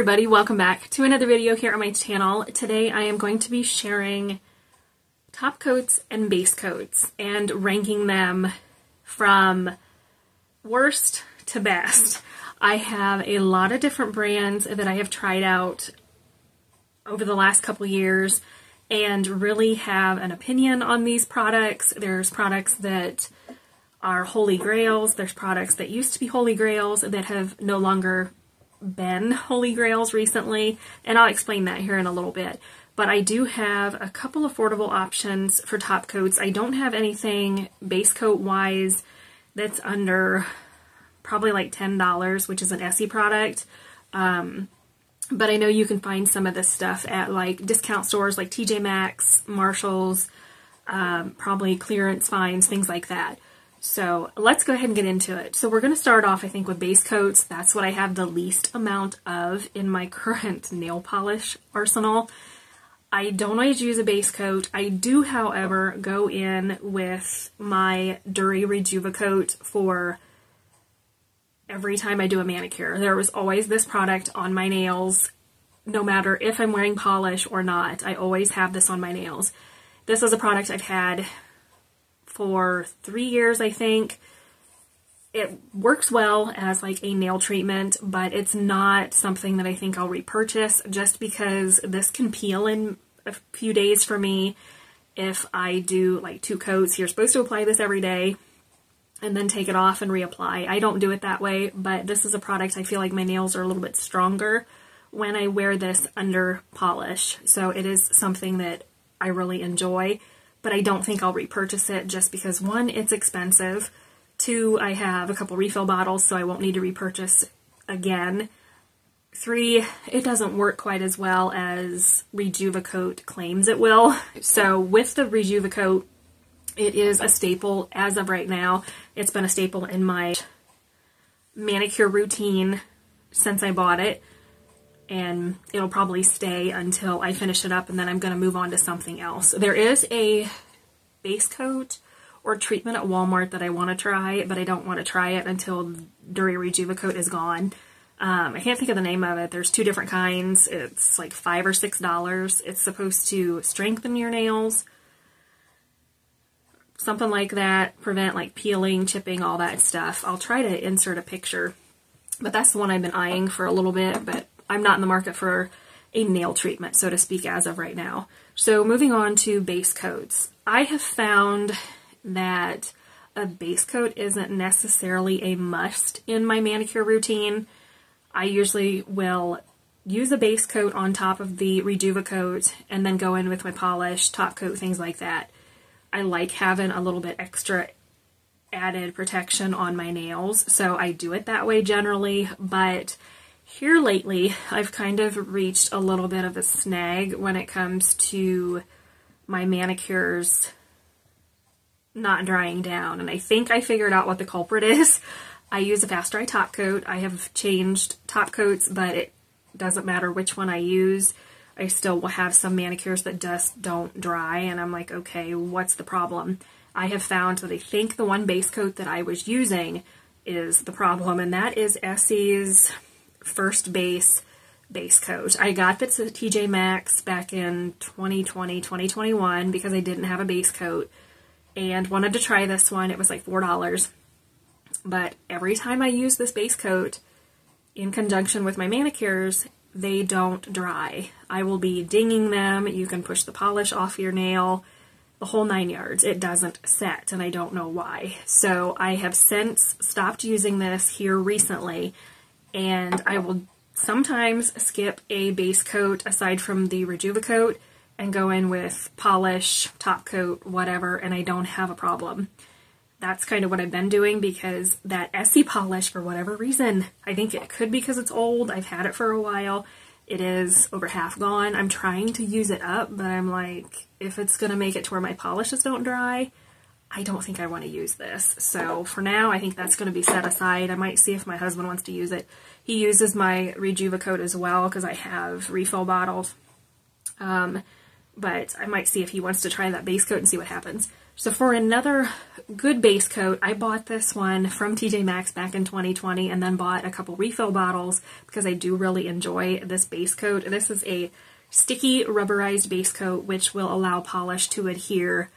everybody, welcome back to another video here on my channel. Today I am going to be sharing top coats and base coats and ranking them from worst to best. I have a lot of different brands that I have tried out over the last couple years and really have an opinion on these products. There's products that are holy grails. There's products that used to be holy grails that have no longer been holy grails recently, and I'll explain that here in a little bit. But I do have a couple affordable options for top coats. I don't have anything base coat wise that's under probably like $10, which is an Essie product. Um, but I know you can find some of this stuff at like discount stores like TJ Maxx, Marshalls, um, probably clearance finds, things like that. So let's go ahead and get into it. So we're going to start off, I think, with base coats. That's what I have the least amount of in my current nail polish arsenal. I don't always use a base coat. I do, however, go in with my Duri Rejuvacote for every time I do a manicure. There was always this product on my nails, no matter if I'm wearing polish or not. I always have this on my nails. This is a product I've had for three years, I think. It works well as like a nail treatment, but it's not something that I think I'll repurchase just because this can peel in a few days for me if I do like two coats. You're supposed to apply this every day and then take it off and reapply. I don't do it that way, but this is a product I feel like my nails are a little bit stronger when I wear this under polish. So it is something that I really enjoy but I don't think I'll repurchase it just because one, it's expensive. Two, I have a couple refill bottles, so I won't need to repurchase again. Three, it doesn't work quite as well as Rejuvacote claims it will. So with the Rejuvacote, it is a staple as of right now. It's been a staple in my manicure routine since I bought it and it'll probably stay until I finish it up and then I'm going to move on to something else. There is a base coat or treatment at Walmart that I want to try, but I don't want to try it until Duri Rejuvacote is gone. Um, I can't think of the name of it. There's two different kinds. It's like five or six dollars. It's supposed to strengthen your nails, something like that, prevent like peeling, chipping, all that stuff. I'll try to insert a picture, but that's the one I've been eyeing for a little bit, but I'm not in the market for a nail treatment, so to speak, as of right now. So moving on to base coats. I have found that a base coat isn't necessarily a must in my manicure routine. I usually will use a base coat on top of the Rejuvacote and then go in with my polish, top coat, things like that. I like having a little bit extra added protection on my nails, so I do it that way generally, but here lately, I've kind of reached a little bit of a snag when it comes to my manicures not drying down. And I think I figured out what the culprit is. I use a fast dry top coat. I have changed top coats, but it doesn't matter which one I use. I still will have some manicures that just don't dry, and I'm like, okay, what's the problem? I have found that I think the one base coat that I was using is the problem, and that is Essie's first base base coat. I got this at TJ Maxx back in 2020, 2021 because I didn't have a base coat and wanted to try this one. It was like $4. But every time I use this base coat in conjunction with my manicures, they don't dry. I will be dinging them. You can push the polish off your nail, the whole nine yards. It doesn't set, and I don't know why. So I have since stopped using this here recently and I will sometimes skip a base coat aside from the Rejuvacote and go in with polish, top coat, whatever, and I don't have a problem. That's kind of what I've been doing because that Essie polish, for whatever reason, I think it could be because it's old. I've had it for a while. It is over half gone. I'm trying to use it up, but I'm like, if it's going to make it to where my polishes don't dry, I don't think I want to use this. So for now, I think that's going to be set aside. I might see if my husband wants to use it. He uses my Rejuvacote as well because I have refill bottles. Um, but I might see if he wants to try that base coat and see what happens. So for another good base coat, I bought this one from TJ Maxx back in 2020 and then bought a couple refill bottles because I do really enjoy this base coat. This is a sticky rubberized base coat which will allow polish to adhere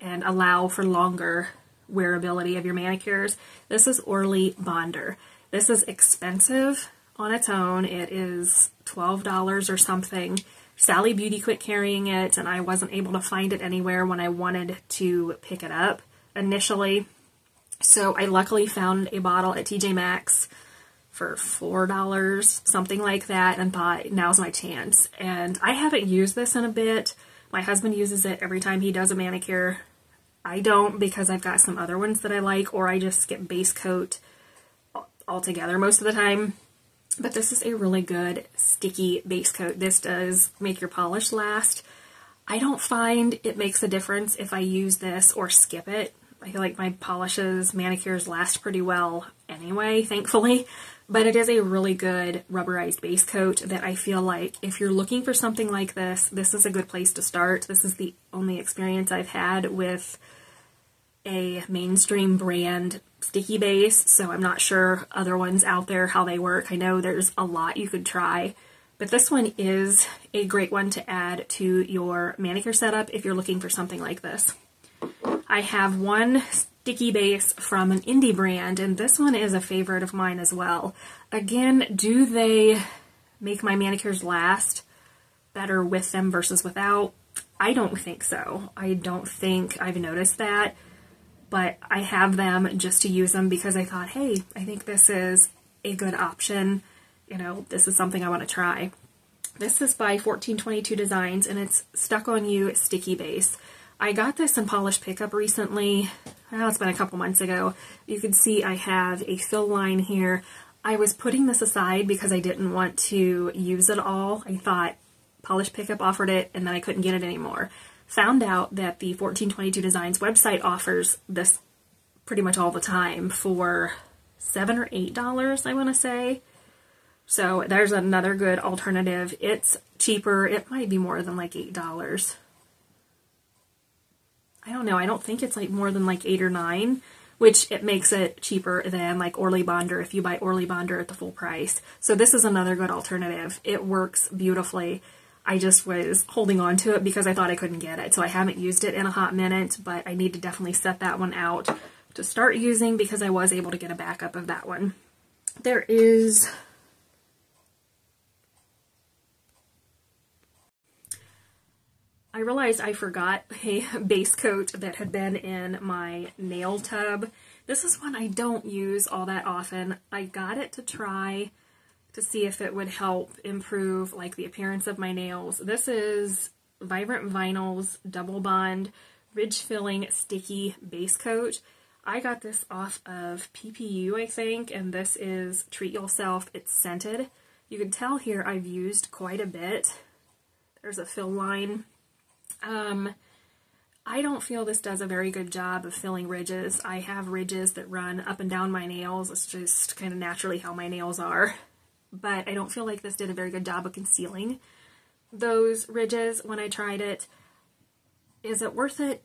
and allow for longer wearability of your manicures. This is Orly Bonder. This is expensive on its own. It is $12 or something. Sally Beauty quit carrying it, and I wasn't able to find it anywhere when I wanted to pick it up initially. So I luckily found a bottle at TJ Maxx for $4, something like that, and thought, now's my chance. And I haven't used this in a bit. My husband uses it every time he does a manicure. I don't because I've got some other ones that I like, or I just skip base coat altogether most of the time. But this is a really good sticky base coat. This does make your polish last. I don't find it makes a difference if I use this or skip it. I feel like my polishes, manicures last pretty well anyway, thankfully. But it is a really good rubberized base coat that I feel like if you're looking for something like this, this is a good place to start. This is the only experience I've had with a mainstream brand sticky base, so I'm not sure other ones out there how they work. I know there's a lot you could try, but this one is a great one to add to your manicure setup if you're looking for something like this. I have one sticky base from an indie brand, and this one is a favorite of mine as well. Again, do they make my manicures last better with them versus without? I don't think so. I don't think I've noticed that but I have them just to use them because I thought, hey, I think this is a good option. You know, this is something I want to try. This is by 1422 Designs and it's Stuck On You Sticky Base. I got this in Polish Pickup recently. Well, it's been a couple months ago. You can see I have a fill line here. I was putting this aside because I didn't want to use it all. I thought Polish Pickup offered it and then I couldn't get it anymore found out that the 1422 Designs website offers this pretty much all the time for seven or eight dollars, I want to say. So there's another good alternative. It's cheaper. It might be more than like eight dollars. I don't know. I don't think it's like more than like eight or nine, which it makes it cheaper than like Orly Bonder if you buy Orly Bonder at the full price. So this is another good alternative. It works beautifully. I just was holding on to it because I thought I couldn't get it. So I haven't used it in a hot minute, but I need to definitely set that one out to start using because I was able to get a backup of that one. There is I realized I forgot a base coat that had been in my nail tub. This is one I don't use all that often. I got it to try to see if it would help improve like the appearance of my nails. This is Vibrant Vinyls Double Bond Ridge Filling Sticky Base Coat. I got this off of PPU, I think, and this is Treat Yourself. It's scented. You can tell here I've used quite a bit. There's a fill line. Um, I don't feel this does a very good job of filling ridges. I have ridges that run up and down my nails. It's just kind of naturally how my nails are but I don't feel like this did a very good job of concealing those ridges when I tried it. Is it worth it?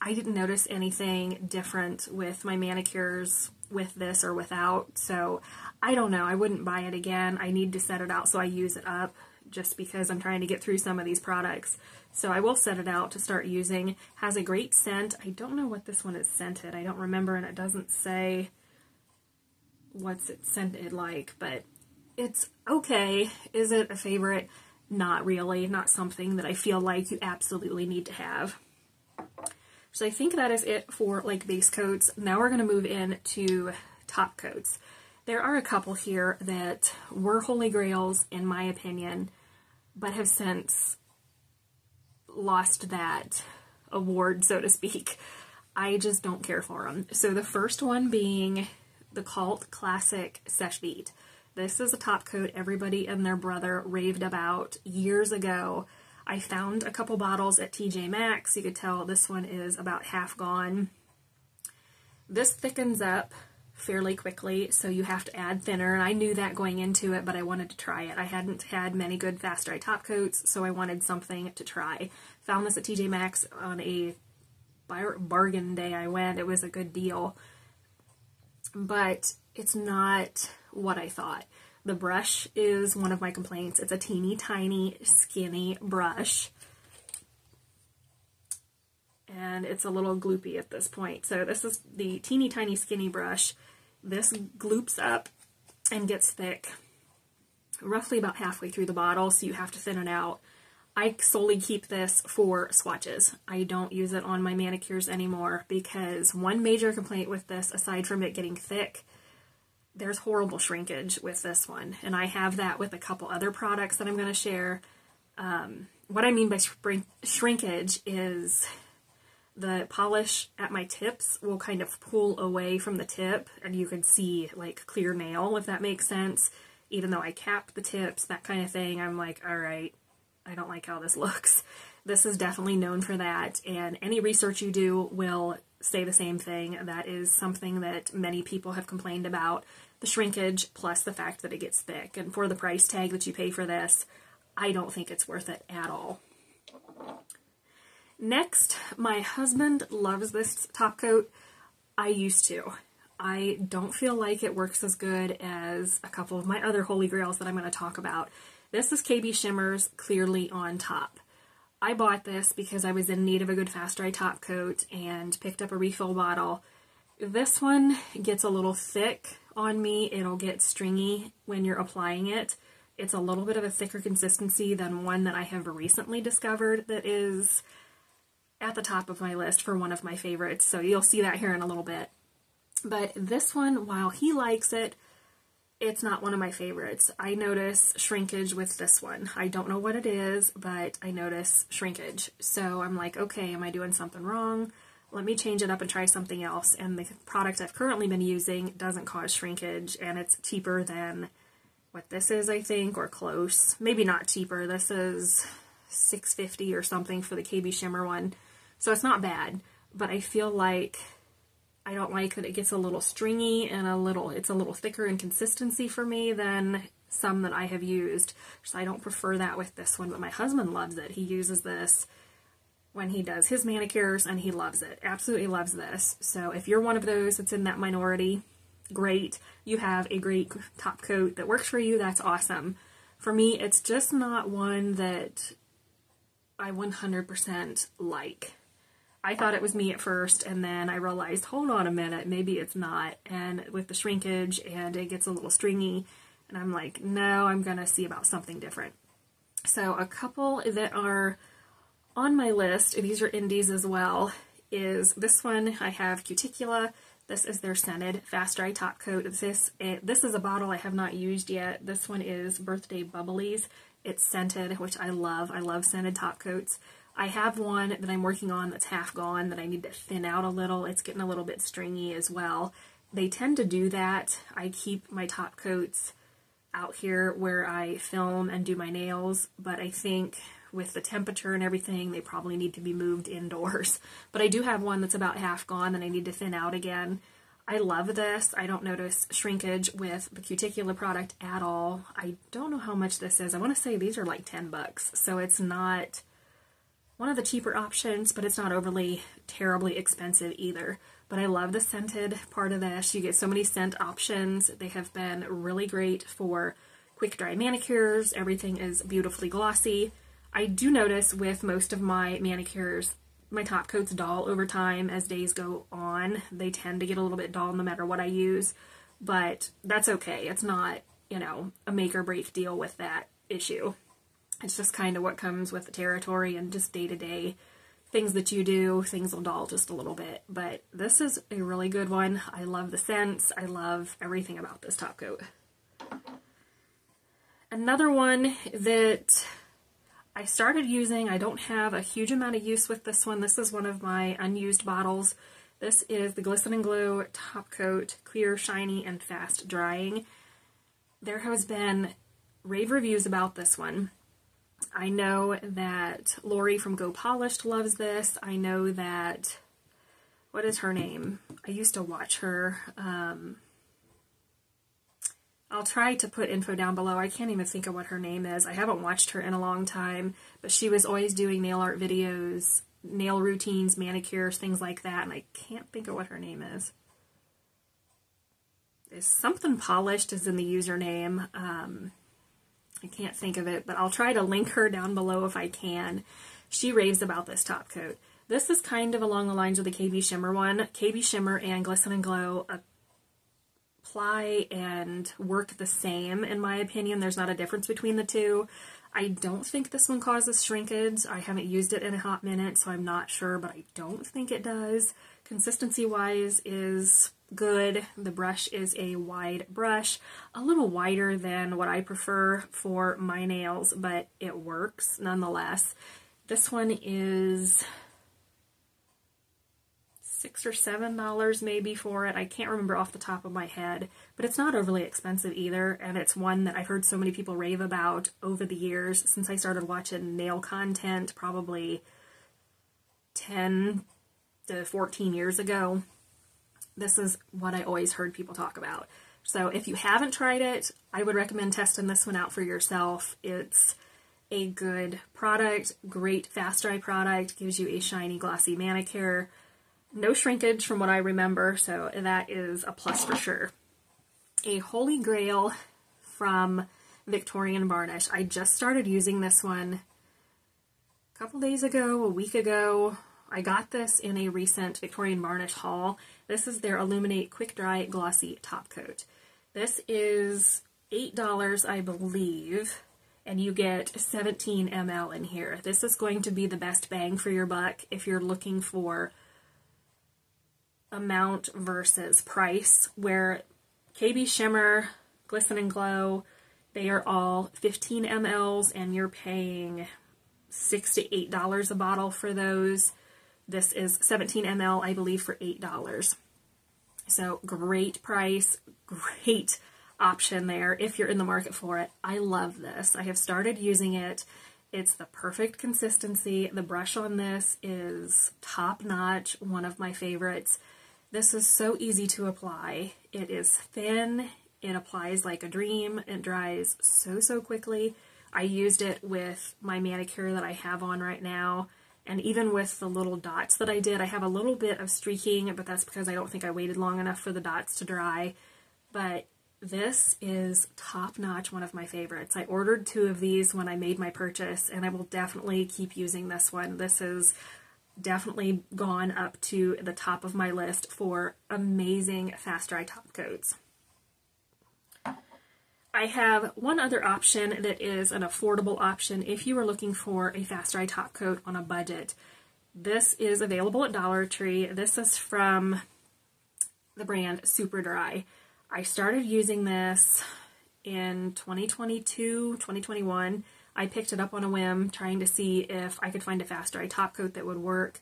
I didn't notice anything different with my manicures with this or without, so I don't know. I wouldn't buy it again. I need to set it out so I use it up just because I'm trying to get through some of these products. So I will set it out to start using. Has a great scent. I don't know what this one is scented. I don't remember and it doesn't say what's it scented like, but it's okay. Is it a favorite? Not really. Not something that I feel like you absolutely need to have. So I think that is it for like base coats. Now we're going to move in to top coats. There are a couple here that were holy grails in my opinion, but have since lost that award, so to speak. I just don't care for them. So the first one being the Cult Classic Seche Vite. This is a top coat everybody and their brother raved about years ago. I found a couple bottles at TJ Maxx. You could tell this one is about half gone. This thickens up fairly quickly, so you have to add thinner. And I knew that going into it, but I wanted to try it. I hadn't had many good fast dry top coats, so I wanted something to try. Found this at TJ Maxx on a bar bargain day I went. It was a good deal, but it's not what I thought. The brush is one of my complaints. It's a teeny tiny skinny brush and it's a little gloopy at this point. So this is the teeny tiny skinny brush. This gloops up and gets thick roughly about halfway through the bottle, so you have to thin it out. I solely keep this for swatches. I don't use it on my manicures anymore because one major complaint with this, aside from it getting thick, there's horrible shrinkage with this one. And I have that with a couple other products that I'm going to share. Um, what I mean by shrinkage is the polish at my tips will kind of pull away from the tip and you can see like clear nail if that makes sense. Even though I cap the tips that kind of thing I'm like all right I don't like how this looks. This is definitely known for that and any research you do will say the same thing. That is something that many people have complained about the shrinkage plus the fact that it gets thick. And for the price tag that you pay for this I don't think it's worth it at all Next, my husband loves this top coat. I used to. I don't feel like it works as good as a couple of my other holy grails that I'm going to talk about. This is KB Shimmers Clearly on Top. I bought this because I was in need of a good fast dry top coat and picked up a refill bottle. This one gets a little thick on me. It'll get stringy when you're applying it. It's a little bit of a thicker consistency than one that I have recently discovered that is at the top of my list for one of my favorites, so you'll see that here in a little bit. But this one, while he likes it, it's not one of my favorites. I notice shrinkage with this one. I don't know what it is, but I notice shrinkage. So I'm like, okay, am I doing something wrong? Let me change it up and try something else. And the product I've currently been using doesn't cause shrinkage, and it's cheaper than what this is, I think, or close. Maybe not cheaper. This is 650 or something for the KB Shimmer one. So it's not bad, but I feel like I don't like that it gets a little stringy and a little, it's a little thicker in consistency for me than some that I have used. So I don't prefer that with this one, but my husband loves it. He uses this when he does his manicures and he loves it. Absolutely loves this. So if you're one of those that's in that minority, great. You have a great top coat that works for you. That's awesome. For me, it's just not one that I 100% like. I thought it was me at first, and then I realized, hold on a minute, maybe it's not. And with the shrinkage, and it gets a little stringy, and I'm like, no, I'm going to see about something different. So a couple that are on my list, these are indies as well, is this one. I have Cuticula. This is their scented fast dry top coat. This, it, this is a bottle I have not used yet. This one is Birthday Bubblies. It's scented, which I love. I love scented top coats. I have one that I'm working on that's half gone that I need to thin out a little. It's getting a little bit stringy as well. They tend to do that. I keep my top coats out here where I film and do my nails, but I think with the temperature and everything, they probably need to be moved indoors. But I do have one that's about half gone that I need to thin out again. I love this. I don't notice shrinkage with the Cuticula product at all. I don't know how much this is. I want to say these are like 10 bucks, so it's not one of the cheaper options, but it's not overly terribly expensive either. But I love the scented part of this. You get so many scent options. They have been really great for quick dry manicures. Everything is beautifully glossy. I do notice with most of my manicures, my top coats dull over time as days go on. They tend to get a little bit dull no matter what I use, but that's okay. It's not, you know, a make or break deal with that issue. It's just kind of what comes with the territory and just day-to-day things that you do. Things will dull just a little bit. But this is a really good one. I love the scents. I love everything about this top coat. Another one that I started using, I don't have a huge amount of use with this one. This is one of my unused bottles. This is the Glisten and Glow Top Coat Clear, Shiny, and Fast Drying. There has been rave reviews about this one. I know that Lori from Go Polished loves this. I know that, what is her name? I used to watch her. Um, I'll try to put info down below. I can't even think of what her name is. I haven't watched her in a long time, but she was always doing nail art videos, nail routines, manicures, things like that, and I can't think of what her name is. Is something polished is in the username. Um, I can't think of it, but I'll try to link her down below if I can. She raves about this top coat. This is kind of along the lines of the KB Shimmer one. KB Shimmer and Glisten and Glow apply and work the same, in my opinion. There's not a difference between the two. I don't think this one causes shrinkage. I haven't used it in a hot minute, so I'm not sure, but I don't think it does. Consistency-wise is good. The brush is a wide brush, a little wider than what I prefer for my nails, but it works nonetheless. This one is six or seven dollars maybe for it. I can't remember off the top of my head, but it's not overly expensive either, and it's one that I've heard so many people rave about over the years since I started watching nail content probably 10 to 14 years ago. This is what I always heard people talk about. So if you haven't tried it, I would recommend testing this one out for yourself. It's a good product, great fast dry product, gives you a shiny glossy manicure, no shrinkage from what I remember, so that is a plus for sure. A Holy Grail from Victorian Varnish. I just started using this one a couple days ago, a week ago. I got this in a recent Victorian Varnish haul. This is their Illuminate Quick Dry Glossy Top Coat. This is $8, I believe, and you get 17 ml in here. This is going to be the best bang for your buck if you're looking for amount versus price, where KB Shimmer, Glisten and Glow, they are all 15 mLs and you're paying 6 to $8 a bottle for those. This is 17 ml, I believe, for $8. So great price, great option there if you're in the market for it. I love this. I have started using it. It's the perfect consistency. The brush on this is top notch, one of my favorites. This is so easy to apply. It is thin, it applies like a dream, it dries so, so quickly. I used it with my manicure that I have on right now, and even with the little dots that I did, I have a little bit of streaking, but that's because I don't think I waited long enough for the dots to dry. But this is top-notch, one of my favorites. I ordered two of these when I made my purchase, and I will definitely keep using this one. This is definitely gone up to the top of my list for amazing fast dry top coats. I have one other option that is an affordable option if you are looking for a fast dry top coat on a budget. This is available at Dollar Tree. This is from the brand Super Dry. I started using this in 2022, 2021 I picked it up on a whim, trying to see if I could find a fast dry top coat that would work.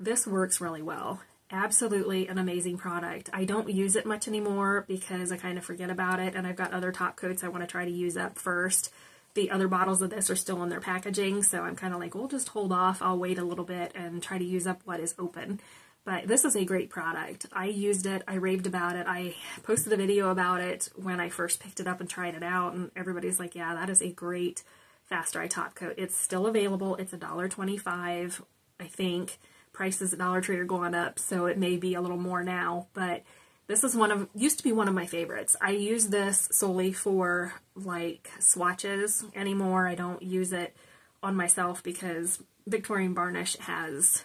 This works really well. Absolutely an amazing product. I don't use it much anymore because I kind of forget about it and I've got other top coats I want to try to use up first. The other bottles of this are still in their packaging, so I'm kind of like, we'll just hold off. I'll wait a little bit and try to use up what is open. But this is a great product. I used it. I raved about it. I posted a video about it when I first picked it up and tried it out, and everybody's like, yeah, that is a great Fast Dry Top Coat. It's still available. It's $1.25, I think. Prices at Dollar Tree are going up, so it may be a little more now, but this is one of, used to be one of my favorites. I use this solely for, like, swatches anymore. I don't use it on myself because Victorian Varnish has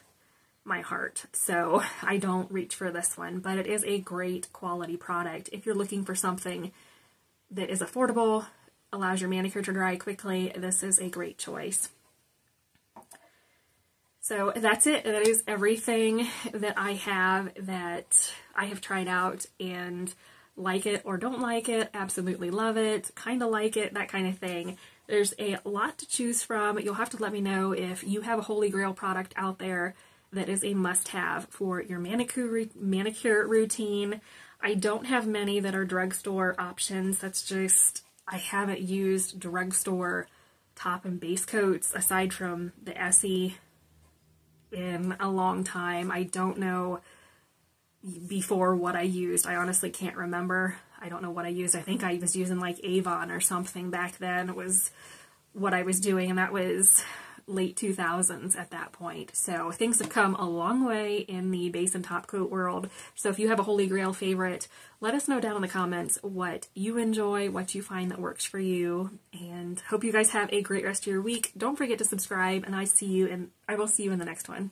my heart, so I don't reach for this one, but it is a great quality product. If you're looking for something that is affordable, allows your manicure to dry quickly, this is a great choice. So that's it. That is everything that I have that I have tried out and like it or don't like it, absolutely love it, kind of like it, that kind of thing. There's a lot to choose from. You'll have to let me know if you have a Holy Grail product out there that is a must-have for your manicure manicure routine. I don't have many that are drugstore options. That's just I haven't used drugstore top and base coats aside from the Essie in a long time. I don't know before what I used. I honestly can't remember. I don't know what I used. I think I was using like Avon or something back then was what I was doing and that was late 2000s at that point. So things have come a long way in the base and top coat world. So if you have a holy grail favorite, let us know down in the comments what you enjoy, what you find that works for you, and hope you guys have a great rest of your week. Don't forget to subscribe, and I see you and I will see you in the next one.